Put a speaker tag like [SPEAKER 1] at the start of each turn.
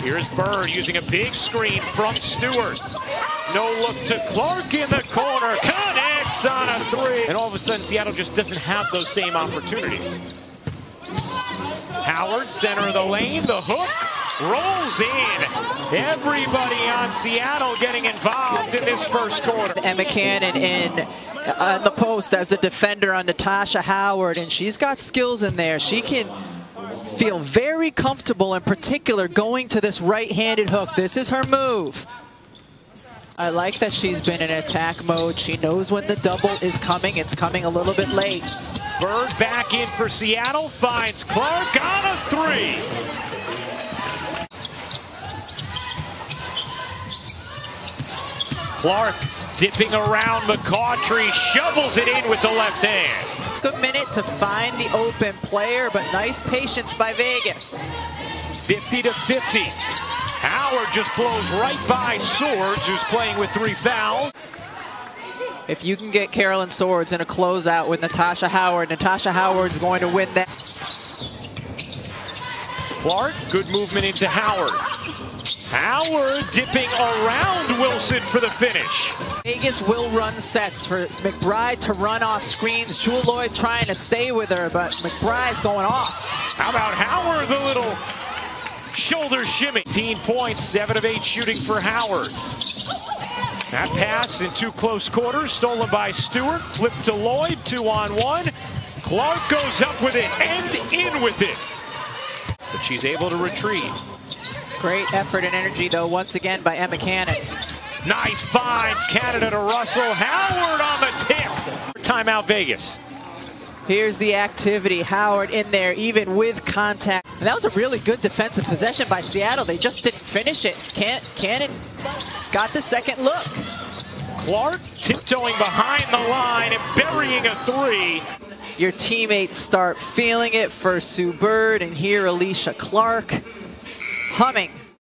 [SPEAKER 1] Here's Bird using a big screen from Stewart. No look to Clark in the corner. Connects on a three. And all of a sudden, Seattle just doesn't have those same opportunities. Howard, center of the lane, the hook rolls in. Everybody on Seattle getting involved in this first quarter.
[SPEAKER 2] Emma Cannon in uh, on the post as the defender on Natasha Howard, and she's got skills in there. She can feel very comfortable, in particular, going to this right-handed hook. This is her move. I like that she's been in attack mode. She knows when the double is coming. It's coming a little bit late.
[SPEAKER 1] Bird back in for Seattle, finds Clark on a three. Clark dipping around McCoughtry, shovels it in with the left hand.
[SPEAKER 2] Good minute to find the open player, but nice patience by Vegas.
[SPEAKER 1] 50 to 50. Howard just blows right by Swords, who's playing with three fouls.
[SPEAKER 2] If you can get Carolyn Swords in a closeout with Natasha Howard, Natasha Howard's going to win that.
[SPEAKER 1] Clark, good movement into Howard. Howard dipping around Wilson for the finish.
[SPEAKER 2] Vegas will run sets for McBride to run off screens. Jewell Lloyd trying to stay with her, but McBride's going off.
[SPEAKER 1] How about Howard, the little shoulder shimmy? 18 points, 7 of 8 shooting for Howard. That pass in two close quarters, stolen by Stewart, flipped to Lloyd, two on one. Clark goes up with it and in with it. But she's able to retrieve.
[SPEAKER 2] Great effort and energy, though, once again by Emma Cannon.
[SPEAKER 1] Nice find, Canada to Russell. Howard on the tip. Timeout Vegas.
[SPEAKER 2] Here's the activity. Howard in there, even with contact. And that was a really good defensive possession by Seattle. They just didn't finish it. Can't Cannon got the second look.
[SPEAKER 1] Clark tiptoeing behind the line and burying a three.
[SPEAKER 2] Your teammates start feeling it for Sue Bird and here Alysha Clark humming